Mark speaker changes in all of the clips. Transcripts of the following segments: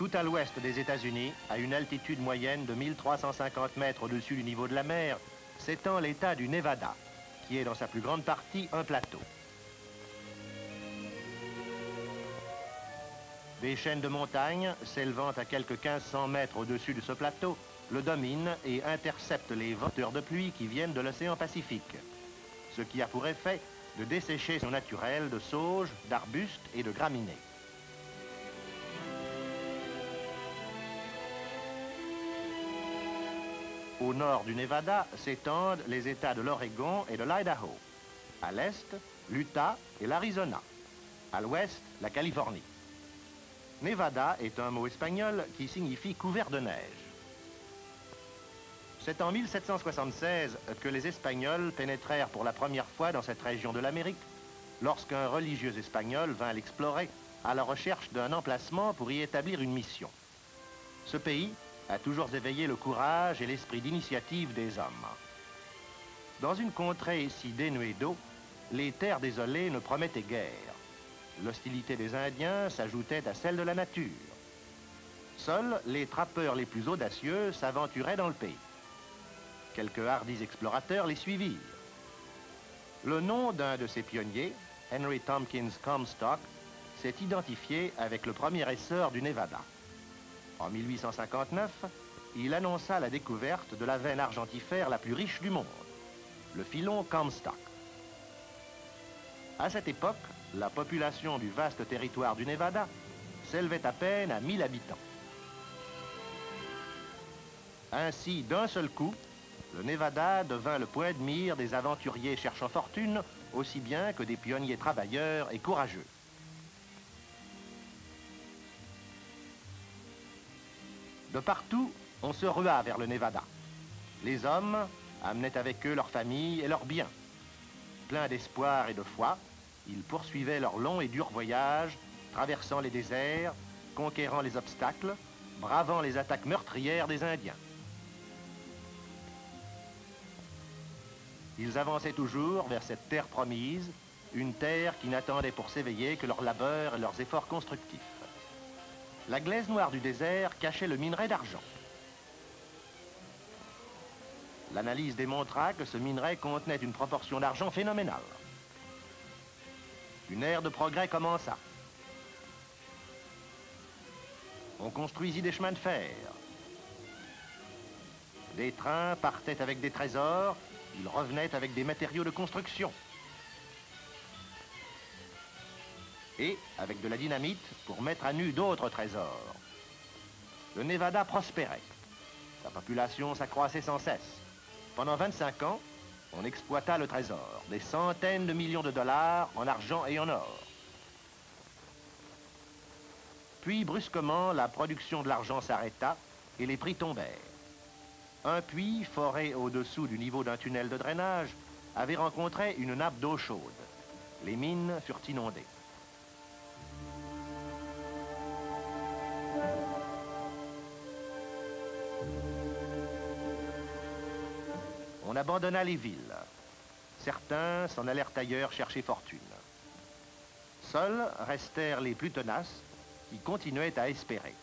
Speaker 1: Tout à l'ouest des États-Unis, à une altitude moyenne de 1350 mètres au-dessus du niveau de la mer, s'étend l'État du Nevada, qui est dans sa plus grande partie un plateau. Des chaînes de montagnes, s'élevant à quelques 1500 mètres au-dessus de ce plateau, le dominent et interceptent les venteurs de pluie qui viennent de l'océan Pacifique, ce qui a pour effet de dessécher son naturel de sauges, d'arbustes et de graminées. Au nord du Nevada s'étendent les États de l'Oregon et de l'Idaho. À l'est, l'Utah et l'Arizona. À l'ouest, la Californie. Nevada est un mot espagnol qui signifie couvert de neige. C'est en 1776 que les Espagnols pénétrèrent pour la première fois dans cette région de l'Amérique, lorsqu'un religieux espagnol vint l'explorer à la recherche d'un emplacement pour y établir une mission. Ce pays a toujours éveillé le courage et l'esprit d'initiative des hommes. Dans une contrée si dénuée d'eau, les terres désolées ne promettaient guère. L'hostilité des Indiens s'ajoutait à celle de la nature. Seuls les trappeurs les plus audacieux s'aventuraient dans le pays. Quelques hardis explorateurs les suivirent. Le nom d'un de ces pionniers, Henry Tompkins Comstock, s'est identifié avec le premier essor du Nevada. En 1859, il annonça la découverte de la veine argentifère la plus riche du monde, le filon Comstock. À cette époque, la population du vaste territoire du Nevada s'élevait à peine à 1000 habitants. Ainsi, d'un seul coup, le Nevada devint le point de mire des aventuriers cherchant fortune, aussi bien que des pionniers travailleurs et courageux. De partout, on se rua vers le Nevada. Les hommes amenaient avec eux leurs familles et leurs biens. Pleins d'espoir et de foi, ils poursuivaient leur long et dur voyage, traversant les déserts, conquérant les obstacles, bravant les attaques meurtrières des Indiens. Ils avançaient toujours vers cette terre promise, une terre qui n'attendait pour s'éveiller que leur labeur et leurs efforts constructifs. La glaise noire du désert cachait le minerai d'argent. L'analyse démontra que ce minerai contenait une proportion d'argent phénoménale. Une ère de progrès commença. On construisit des chemins de fer. Des trains partaient avec des trésors, ils revenaient avec des matériaux de construction. Et avec de la dynamite pour mettre à nu d'autres trésors. Le Nevada prospérait. Sa population s'accroissait sans cesse. Pendant 25 ans, on exploita le trésor, des centaines de millions de dollars en argent et en or. Puis, brusquement, la production de l'argent s'arrêta et les prix tombèrent. Un puits, foré au-dessous du niveau d'un tunnel de drainage, avait rencontré une nappe d'eau chaude. Les mines furent inondées. On abandonna les villes. Certains s'en allèrent ailleurs chercher fortune. Seuls restèrent les plus tenaces qui continuaient à espérer.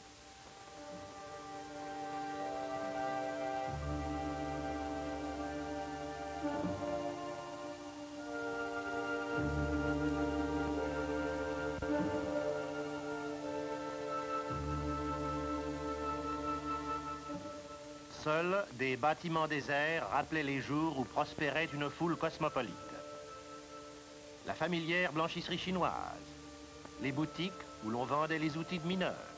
Speaker 1: Des bâtiments déserts rappelaient les jours où prospérait une foule cosmopolite. La familière blanchisserie chinoise, les boutiques où l'on vendait les outils de mineurs,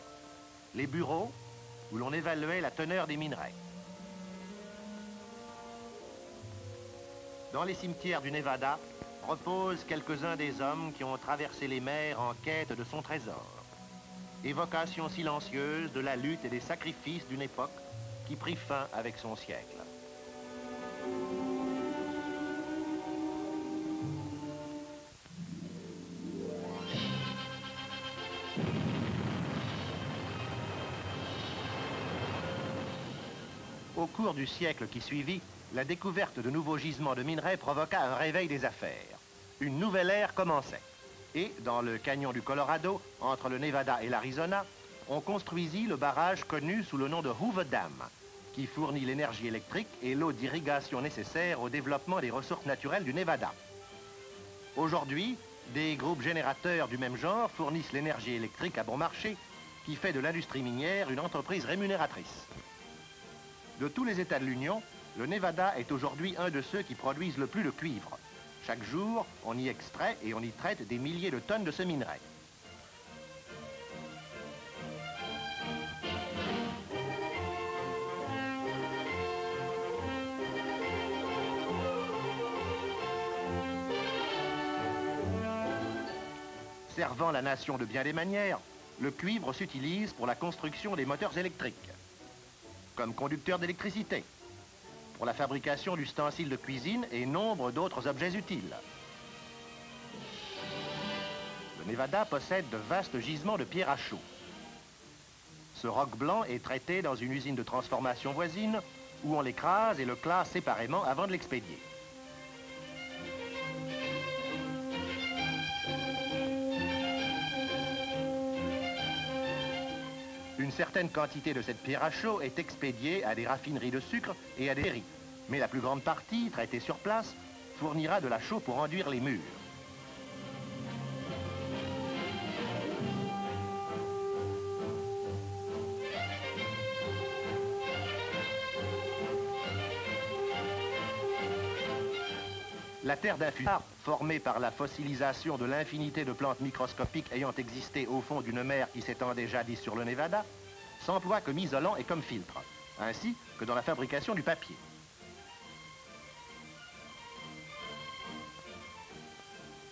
Speaker 1: les bureaux où l'on évaluait la teneur des minerais. Dans les cimetières du Nevada reposent quelques-uns des hommes qui ont traversé les mers en quête de son trésor. Évocation silencieuse de la lutte et des sacrifices d'une époque qui prit fin avec son siècle. Au cours du siècle qui suivit, la découverte de nouveaux gisements de minerais provoqua un réveil des affaires. Une nouvelle ère commençait. Et dans le canyon du Colorado, entre le Nevada et l'Arizona, on construisit le barrage connu sous le nom de Hoover Dam, qui fournit l'énergie électrique et l'eau d'irrigation nécessaire au développement des ressources naturelles du Nevada. Aujourd'hui, des groupes générateurs du même genre fournissent l'énergie électrique à bon marché, qui fait de l'industrie minière une entreprise rémunératrice. De tous les États de l'Union, le Nevada est aujourd'hui un de ceux qui produisent le plus de cuivre. Chaque jour, on y extrait et on y traite des milliers de tonnes de ce minerai. Servant la nation de bien des manières, le cuivre s'utilise pour la construction des moteurs électriques, comme conducteur d'électricité, pour la fabrication d'ustensiles de cuisine et nombre d'autres objets utiles. Le Nevada possède de vastes gisements de pierre à chaud. Ce roc blanc est traité dans une usine de transformation voisine où on l'écrase et le classe séparément avant de l'expédier. Une certaine quantité de cette pierre à chaud est expédiée à des raffineries de sucre et à des riz. Mais la plus grande partie, traitée sur place, fournira de la chaux pour enduire les murs. La terre d'infusion, formée par la fossilisation de l'infinité de plantes microscopiques ayant existé au fond d'une mer qui s'étendait jadis sur le Nevada, s'emploie comme isolant et comme filtre, ainsi que dans la fabrication du papier.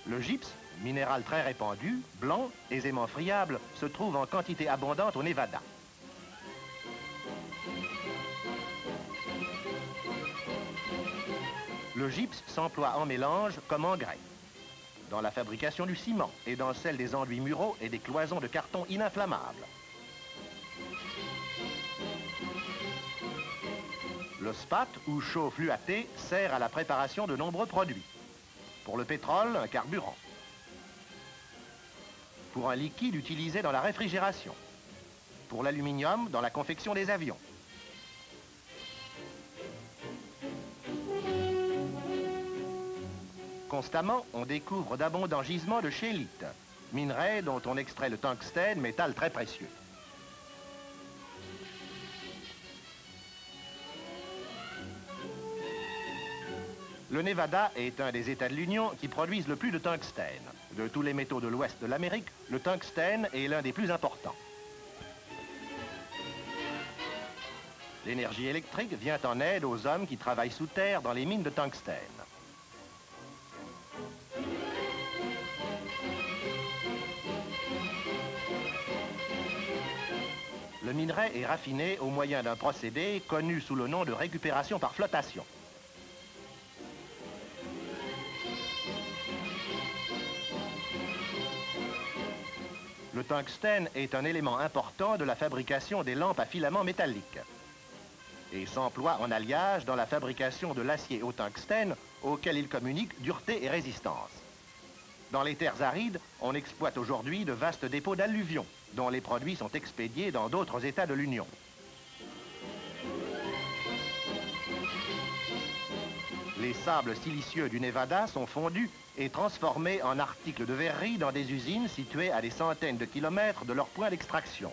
Speaker 1: Le gypse, minéral très répandu, blanc, aisément friable, se trouve en quantité abondante au Nevada. Le gypse s'emploie en mélange comme engrais, dans la fabrication du ciment et dans celle des enduits muraux et des cloisons de carton ininflammables. Le spat ou chaud fluaté sert à la préparation de nombreux produits. Pour le pétrole, un carburant. Pour un liquide utilisé dans la réfrigération. Pour l'aluminium, dans la confection des avions. Constamment, on découvre d'abondants gisements de schélite, minerai dont on extrait le tungstène, métal très précieux. Le Nevada est un des États de l'Union qui produisent le plus de tungstène. De tous les métaux de l'ouest de l'Amérique, le tungstène est l'un des plus importants. L'énergie électrique vient en aide aux hommes qui travaillent sous terre dans les mines de tungstène. Le minerai est raffiné au moyen d'un procédé connu sous le nom de récupération par flottation. Le tungstène est un élément important de la fabrication des lampes à filaments métalliques et s'emploie en alliage dans la fabrication de l'acier au tungstène auquel il communique dureté et résistance. Dans les terres arides, on exploite aujourd'hui de vastes dépôts d'alluvions dont les produits sont expédiés dans d'autres États de l'Union. Les sables silicieux du Nevada sont fondus et transformés en articles de verrerie dans des usines situées à des centaines de kilomètres de leur point d'extraction.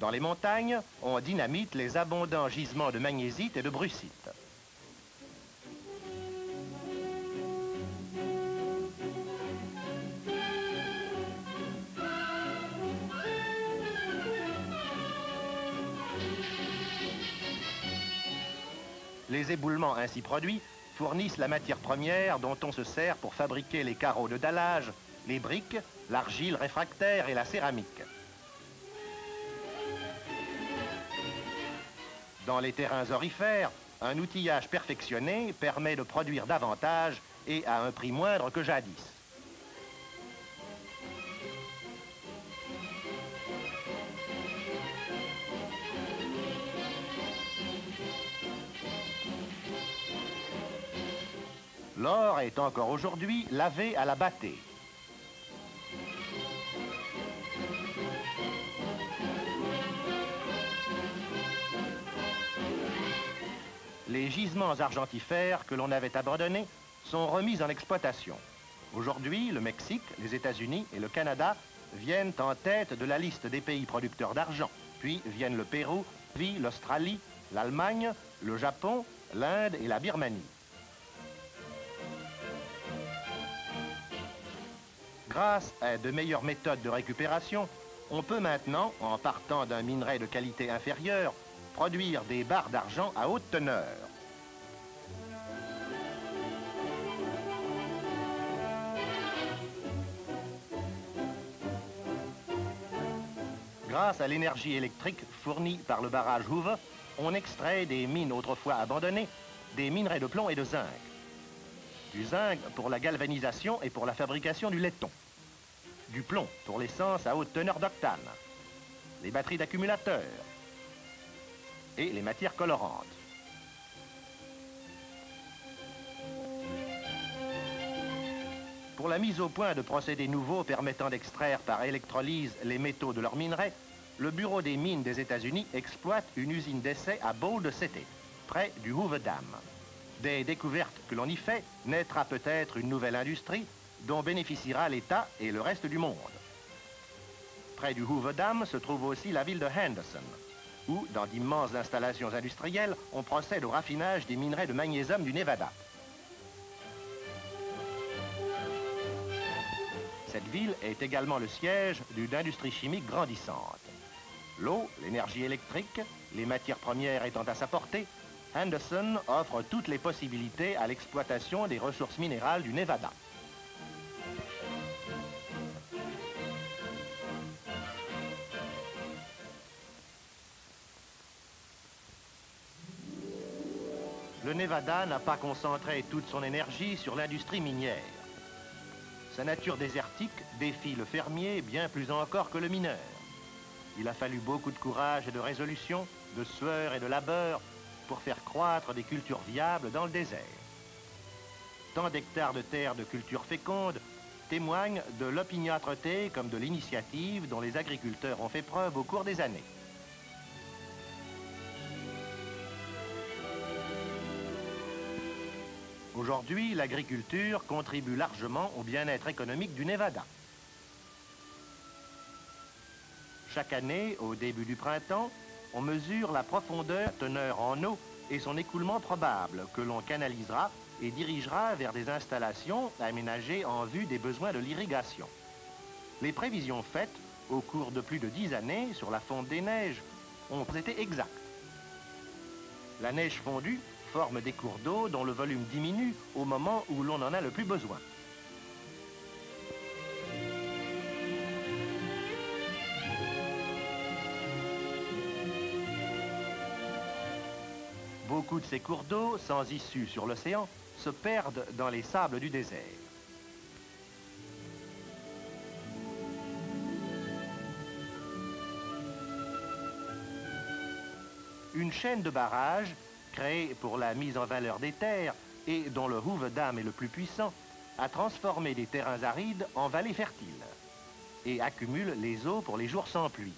Speaker 1: Dans les montagnes, on dynamite les abondants gisements de magnésite et de brucite. Éboulements ainsi produits fournissent la matière première dont on se sert pour fabriquer les carreaux de dallage, les briques, l'argile réfractaire et la céramique. Dans les terrains orifères, un outillage perfectionné permet de produire davantage et à un prix moindre que jadis. L'or est encore aujourd'hui lavé à la bâtée. Les gisements argentifères que l'on avait abandonnés sont remis en exploitation. Aujourd'hui, le Mexique, les États-Unis et le Canada viennent en tête de la liste des pays producteurs d'argent. Puis viennent le Pérou, puis l'Australie, l'Allemagne, le Japon, l'Inde et la Birmanie. Grâce à de meilleures méthodes de récupération, on peut maintenant, en partant d'un minerai de qualité inférieure, produire des barres d'argent à haute teneur. Grâce à l'énergie électrique fournie par le barrage Hoover, on extrait des mines autrefois abandonnées, des minerais de plomb et de zinc. Du zinc pour la galvanisation et pour la fabrication du laiton. Du plomb pour l'essence à haute teneur d'octane. Les batteries d'accumulateurs. Et les matières colorantes. Pour la mise au point de procédés nouveaux permettant d'extraire par électrolyse les métaux de leurs minerais, le Bureau des mines des États-Unis exploite une usine d'essai à Boulder City, près du Hoover Dam. Des découvertes que l'on y fait naîtra peut-être une nouvelle industrie dont bénéficiera l'État et le reste du monde. Près du Hoover Dam se trouve aussi la ville de Henderson, où, dans d'immenses installations industrielles, on procède au raffinage des minerais de magnésium du Nevada. Cette ville est également le siège d'une industrie chimique grandissante. L'eau, l'énergie électrique, les matières premières étant à sa portée, Henderson offre toutes les possibilités à l'exploitation des ressources minérales du Nevada. Le Nevada n'a pas concentré toute son énergie sur l'industrie minière. Sa nature désertique défie le fermier bien plus encore que le mineur. Il a fallu beaucoup de courage et de résolution, de sueur et de labeur pour faire croître des cultures viables dans le désert. Tant d'hectares de terres de cultures fécondes témoignent de l'opiniâtreté comme de l'initiative dont les agriculteurs ont fait preuve au cours des années. Aujourd'hui, l'agriculture contribue largement au bien-être économique du Nevada. Chaque année, au début du printemps, on mesure la profondeur teneur en eau et son écoulement probable que l'on canalisera et dirigera vers des installations aménagées en vue des besoins de l'irrigation. Les prévisions faites au cours de plus de dix années sur la fonte des neiges ont été exactes. La neige fondue forme des cours d'eau dont le volume diminue au moment où l'on en a le plus besoin. Beaucoup de ces cours d'eau, sans issue sur l'océan, se perdent dans les sables du désert. Une chaîne de barrages créé pour la mise en valeur des terres et dont le Hoover Dam est le plus puissant, a transformé des terrains arides en vallées fertiles et accumule les eaux pour les jours sans pluie.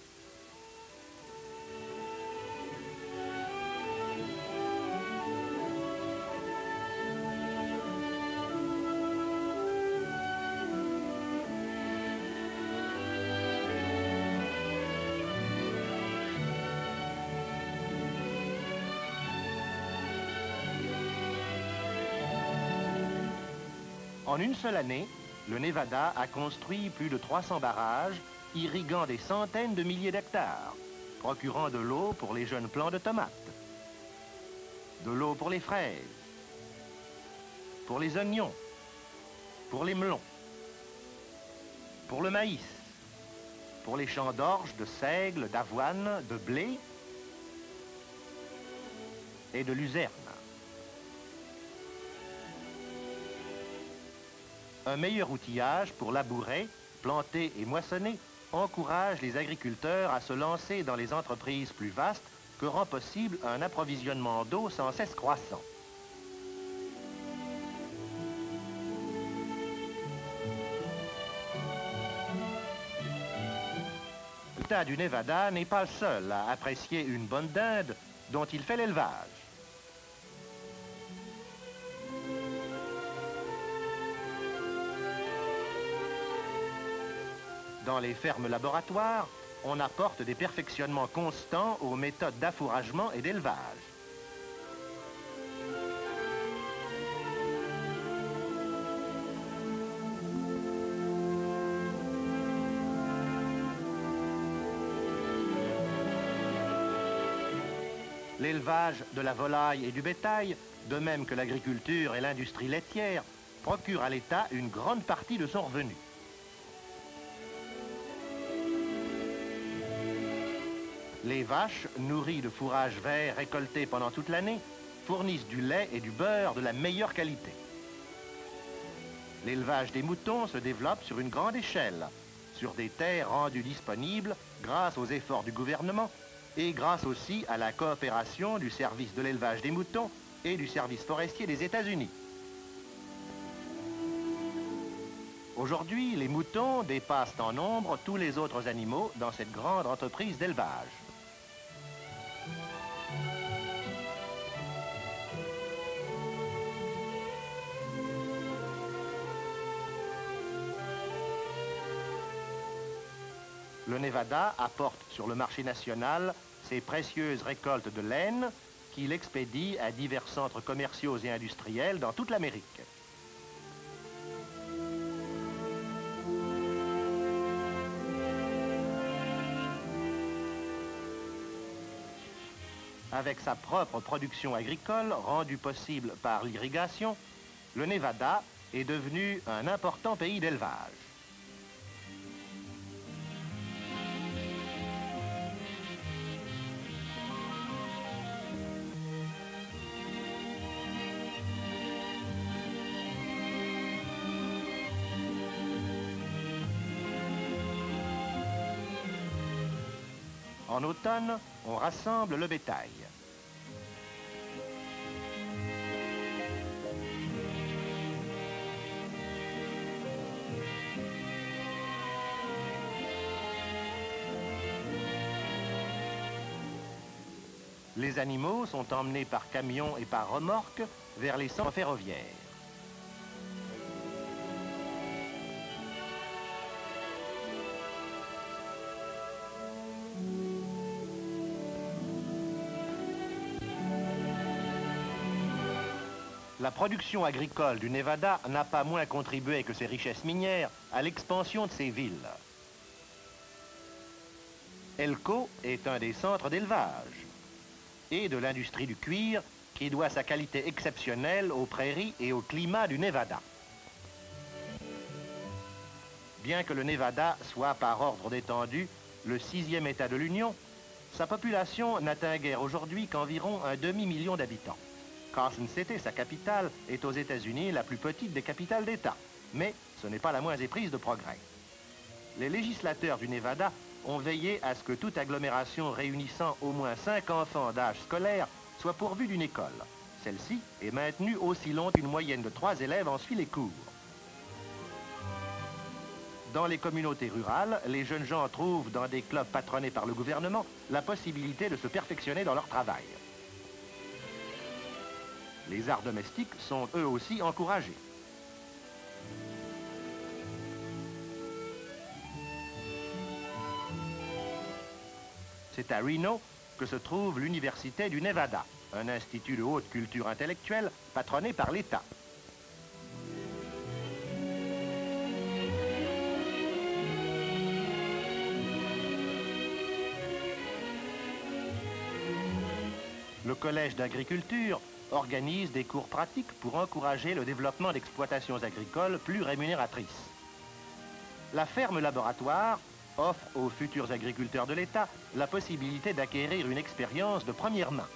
Speaker 1: En une seule année, le Nevada a construit plus de 300 barrages, irriguant des centaines de milliers d'hectares, procurant de l'eau pour les jeunes plants de tomates, de l'eau pour les fraises, pour les oignons, pour les melons, pour le maïs, pour les champs d'orge, de seigle, d'avoine, de blé et de luzerne. Un meilleur outillage pour labourer, planter et moissonner encourage les agriculteurs à se lancer dans les entreprises plus vastes que rend possible un approvisionnement d'eau sans cesse croissant. L'État du Nevada n'est pas le seul à apprécier une bonne dinde dont il fait l'élevage. Dans les fermes laboratoires, on apporte des perfectionnements constants aux méthodes d'affouragement et d'élevage. L'élevage de la volaille et du bétail, de même que l'agriculture et l'industrie laitière, procurent à l'État une grande partie de son revenu. Les vaches, nourries de fourrage vert récolté pendant toute l'année, fournissent du lait et du beurre de la meilleure qualité. L'élevage des moutons se développe sur une grande échelle, sur des terres rendues disponibles grâce aux efforts du gouvernement et grâce aussi à la coopération du service de l'élevage des moutons et du service forestier des États-Unis. Aujourd'hui, les moutons dépassent en nombre tous les autres animaux dans cette grande entreprise d'élevage. Le Nevada apporte sur le marché national ses précieuses récoltes de laine qu'il expédie à divers centres commerciaux et industriels dans toute l'Amérique. Avec sa propre production agricole rendue possible par l'irrigation, le Nevada est devenu un important pays d'élevage. On rassemble le bétail. Les animaux sont emmenés par camion et par remorque vers les centres ferroviaires. La production agricole du Nevada n'a pas moins contribué que ses richesses minières à l'expansion de ses villes. Elko est un des centres d'élevage et de l'industrie du cuir qui doit sa qualité exceptionnelle aux prairies et au climat du Nevada. Bien que le Nevada soit par ordre d'étendue le sixième État de l'Union, sa population n'atteint guère aujourd'hui qu'environ un demi-million d'habitants. Carson City, sa capitale, est aux États-Unis la plus petite des capitales d'État. Mais ce n'est pas la moins éprise de progrès. Les législateurs du Nevada ont veillé à ce que toute agglomération réunissant au moins cinq enfants d'âge scolaire soit pourvue d'une école. Celle-ci est maintenue aussi long qu'une moyenne de trois élèves en suit les cours. Dans les communautés rurales, les jeunes gens trouvent dans des clubs patronnés par le gouvernement la possibilité de se perfectionner dans leur travail. Les arts domestiques sont eux aussi encouragés. C'est à Reno que se trouve l'Université du Nevada, un institut de haute culture intellectuelle patronné par l'État. Le Collège d'agriculture organise des cours pratiques pour encourager le développement d'exploitations agricoles plus rémunératrices. La ferme laboratoire offre aux futurs agriculteurs de l'État la possibilité d'acquérir une expérience de première main.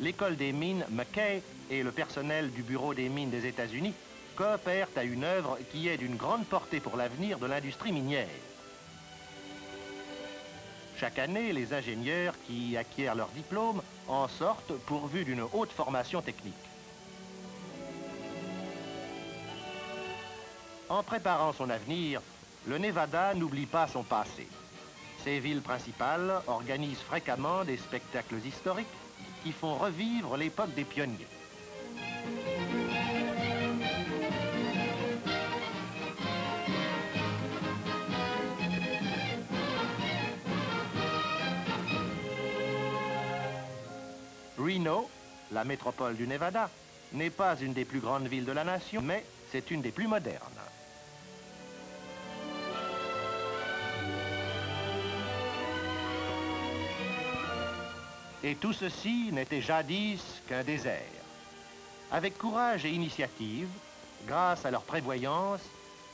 Speaker 1: L'école des mines McKay et le personnel du Bureau des mines des États-Unis coopèrent à une œuvre qui est d'une grande portée pour l'avenir de l'industrie minière. Chaque année, les ingénieurs qui acquièrent leur diplôme en sortent pourvus d'une haute formation technique. En préparant son avenir, le Nevada n'oublie pas son passé. Ses villes principales organisent fréquemment des spectacles historiques qui font revivre l'époque des pionniers. La métropole du Nevada, n'est pas une des plus grandes villes de la nation, mais c'est une des plus modernes. Et tout ceci n'était jadis qu'un désert. Avec courage et initiative, grâce à leur prévoyance,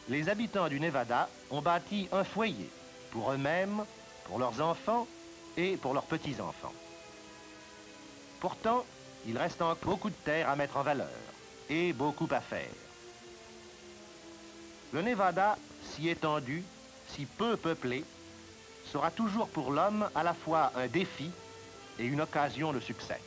Speaker 1: les habitants du Nevada ont bâti un foyer pour eux-mêmes, pour leurs enfants et pour leurs petits-enfants. Pourtant, il reste encore beaucoup de terre à mettre en valeur et beaucoup à faire. Le Nevada, si étendu, si peu peuplé, sera toujours pour l'homme à la fois un défi et une occasion de succès.